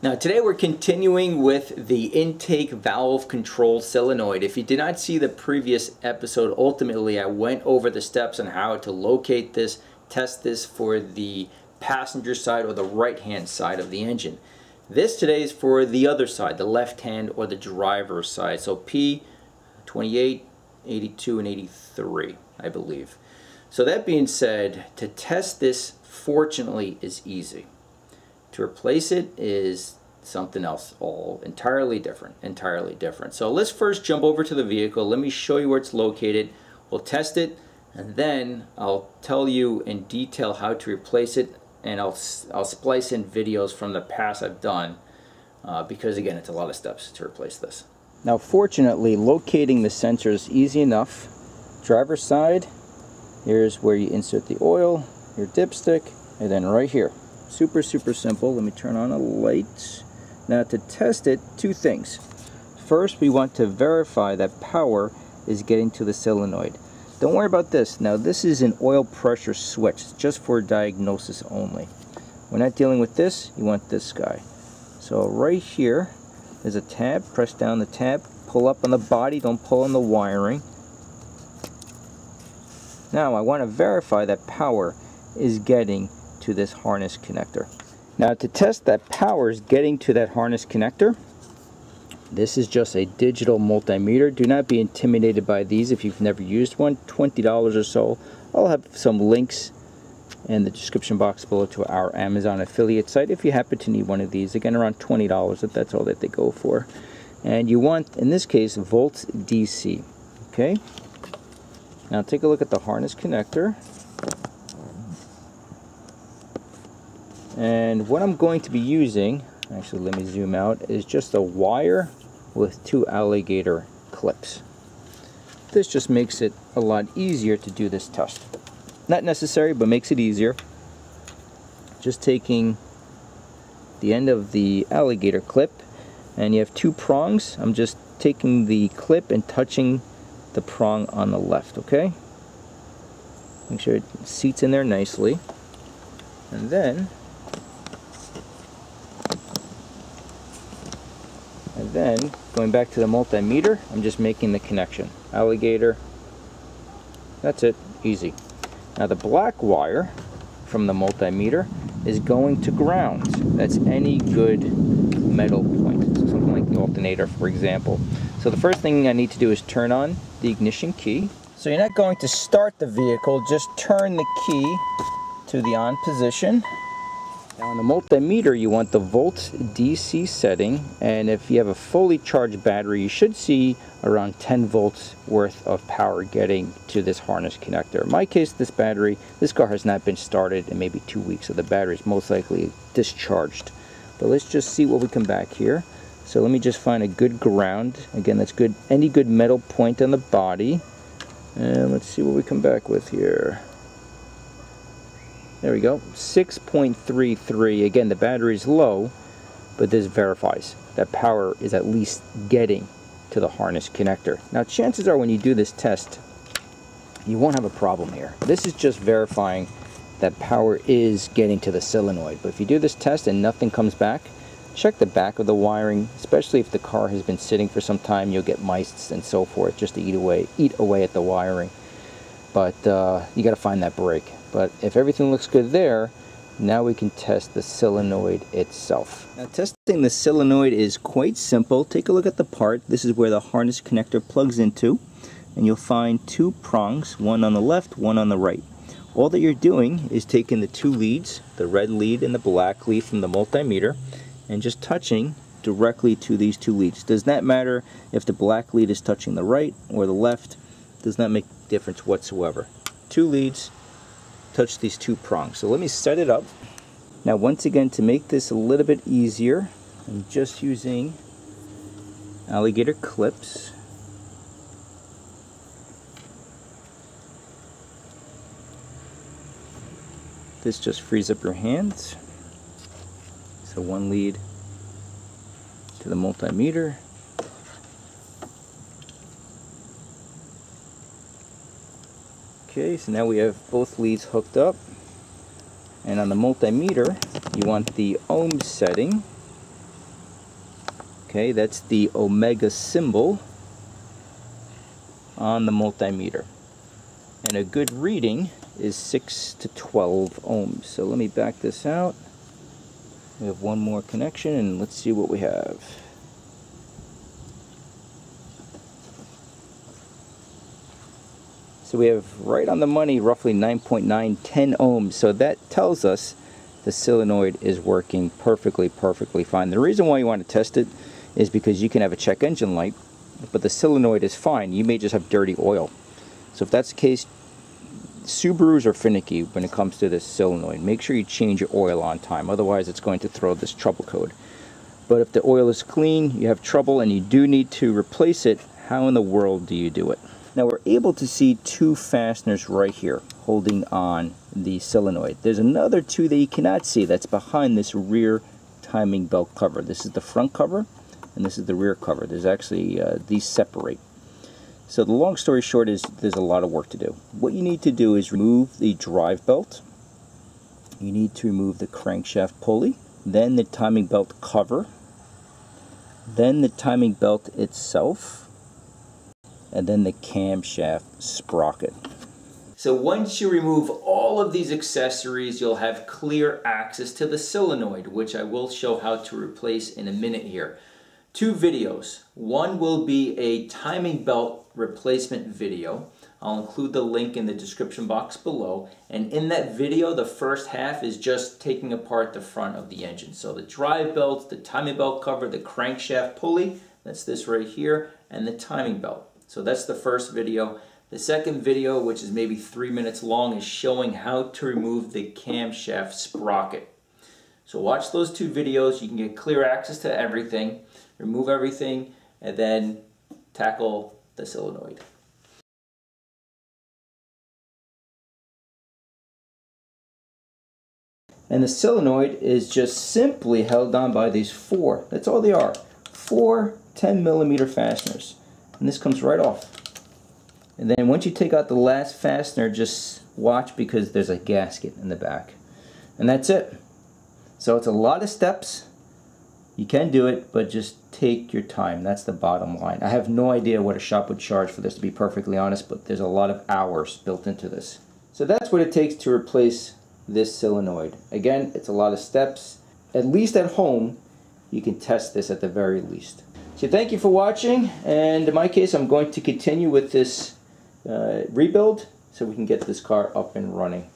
Now today we're continuing with the intake valve control solenoid. If you did not see the previous episode, ultimately I went over the steps on how to locate this, test this for the passenger side or the right hand side of the engine. This today is for the other side, the left hand or the driver's side. So P28, 82, and 83, I believe. So that being said, to test this fortunately is easy. To replace it is something else all entirely different entirely different. So let's first jump over to the vehicle. Let me show you where it's located. We'll test it and then I'll tell you in detail how to replace it and I'll, I'll splice in videos from the past I've done uh, because again it's a lot of steps to replace this. Now fortunately locating the sensor is easy enough. Driver's side here's where you insert the oil your dipstick and then right here super super simple. Let me turn on a light. Now to test it two things. First we want to verify that power is getting to the solenoid. Don't worry about this. Now this is an oil pressure switch. Just for diagnosis only. We're not dealing with this. You want this guy. So right here is a tab. Press down the tab. Pull up on the body. Don't pull on the wiring. Now I want to verify that power is getting to this harness connector. Now to test that power is getting to that harness connector, this is just a digital multimeter. Do not be intimidated by these if you've never used one. $20 or so. I'll have some links in the description box below to our Amazon affiliate site if you happen to need one of these. Again, around $20 if that's all that they go for. And you want, in this case, volts DC. Okay? Now take a look at the harness connector. And what I'm going to be using, actually let me zoom out, is just a wire with two alligator clips. This just makes it a lot easier to do this test. Not necessary, but makes it easier. Just taking the end of the alligator clip, and you have two prongs. I'm just taking the clip and touching the prong on the left, okay? Make sure it seats in there nicely. And then And then, going back to the multimeter, I'm just making the connection. Alligator. That's it. Easy. Now the black wire from the multimeter is going to ground. That's any good metal point. So something like the alternator, for example. So the first thing I need to do is turn on the ignition key. So you're not going to start the vehicle, just turn the key to the on position. Now on the multimeter you want the volts DC setting and if you have a fully charged battery you should see around 10 volts worth of power getting to this harness connector. In my case this battery, this car has not been started in maybe two weeks so the battery is most likely discharged. But let's just see what we come back here. So let me just find a good ground. Again that's good, any good metal point on the body. And let's see what we come back with here. There we go, 6.33. Again, the battery is low, but this verifies that power is at least getting to the harness connector. Now, chances are when you do this test, you won't have a problem here. This is just verifying that power is getting to the solenoid. But if you do this test and nothing comes back, check the back of the wiring, especially if the car has been sitting for some time, you'll get mice and so forth just to eat away, eat away at the wiring. But uh, you got to find that break. But if everything looks good there, now we can test the solenoid itself. Now testing the solenoid is quite simple. Take a look at the part. This is where the harness connector plugs into. And you'll find two prongs, one on the left, one on the right. All that you're doing is taking the two leads, the red lead and the black lead from the multimeter, and just touching directly to these two leads. Does not matter if the black lead is touching the right or the left. Does not make difference whatsoever. Two leads, touch these two prongs. So let me set it up. Now once again to make this a little bit easier, I'm just using alligator clips. This just frees up your hands. So one lead to the multimeter Okay, so now we have both leads hooked up. And on the multimeter, you want the ohm setting. Okay, that's the omega symbol on the multimeter. And a good reading is 6 to 12 ohms. So let me back this out. We have one more connection and let's see what we have. So we have right on the money roughly 9.9, 10 ohms. So that tells us the solenoid is working perfectly, perfectly fine. The reason why you want to test it is because you can have a check engine light, but the solenoid is fine. You may just have dirty oil. So if that's the case, Subarus are finicky when it comes to this solenoid. Make sure you change your oil on time, otherwise it's going to throw this trouble code. But if the oil is clean, you have trouble and you do need to replace it, how in the world do you do it? Now we're able to see two fasteners right here holding on the solenoid. There's another two that you cannot see that's behind this rear timing belt cover. This is the front cover and this is the rear cover. There's actually, uh, these separate. So the long story short is there's a lot of work to do. What you need to do is remove the drive belt. You need to remove the crankshaft pulley, then the timing belt cover, then the timing belt itself, and then the camshaft sprocket. So once you remove all of these accessories, you'll have clear access to the solenoid, which I will show how to replace in a minute here. Two videos. One will be a timing belt replacement video. I'll include the link in the description box below. And in that video, the first half is just taking apart the front of the engine. So the drive belt, the timing belt cover, the crankshaft pulley, that's this right here, and the timing belt. So that's the first video. The second video, which is maybe three minutes long, is showing how to remove the camshaft sprocket. So watch those two videos. You can get clear access to everything, remove everything, and then tackle the solenoid. And the solenoid is just simply held on by these four. That's all they are. Four 10 millimeter fasteners. And this comes right off. And then once you take out the last fastener, just watch because there's a gasket in the back. And that's it. So it's a lot of steps. You can do it, but just take your time. That's the bottom line. I have no idea what a shop would charge for this, to be perfectly honest, but there's a lot of hours built into this. So that's what it takes to replace this solenoid. Again, it's a lot of steps. At least at home, you can test this at the very least. So thank you for watching, and in my case, I'm going to continue with this uh, rebuild so we can get this car up and running.